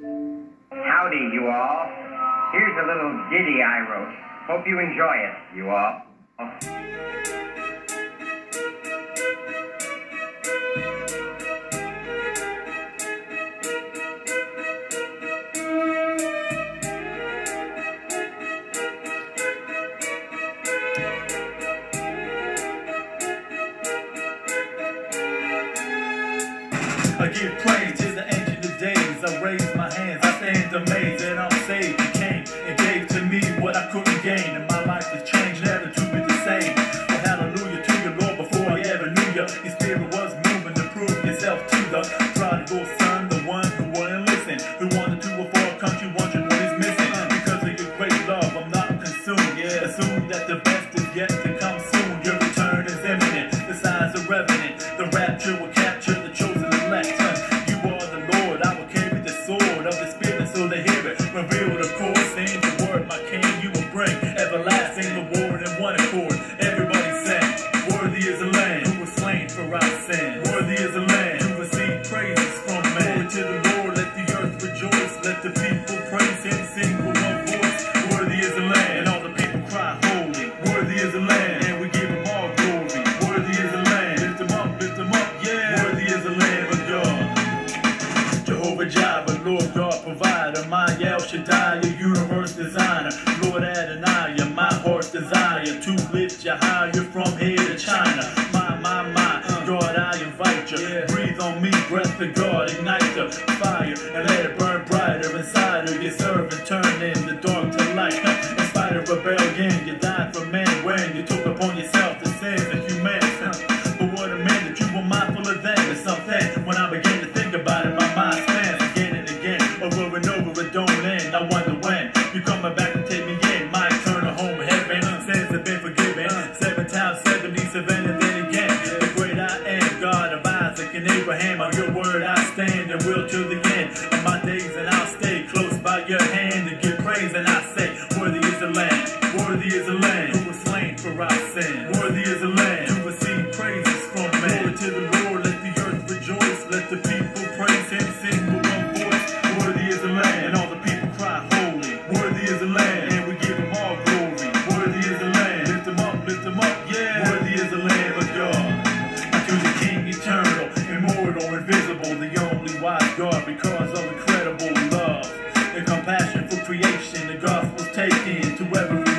Howdy, you all. Here's a little ditty I wrote. Hope you enjoy it, you all. I give praise wouldn't listen, who wanted to a far country, wondering what he's missing. Because of your great love, I'm not consumed. Yeah, assume that the best is yet to come soon. Your return is imminent, the signs are revenant. The rapture will capture the chosen elect. You are the Lord, I will carry the sword of the Spirit so they hear it. Revealed, of course, saying the word, my king, you will bring everlasting reward in one accord. Everybody sing, worthy is the Lamb who was slain for our sin. Worthy is the heart's desire to lift you higher from here to China. My, my, my, God, I invite you. Breathe on me, breath of God, ignite the fire and let it burn brighter inside of your servant, turn in the dark Abraham. On your word I stand and will till the end of my days, and I'll stay close by your hand and give praise. And I say, Worthy is the Lamb, worthy is the Lamb who was slain for our sin. Worthy is the Lamb who received praises from man. Glory to the Lord, let the earth rejoice, let the people praise Him, sing with one voice. Worthy is the Lamb, and all the people cry, Holy. Worthy is the Lamb, God, because of incredible love and compassion for creation. The gospel's taken to every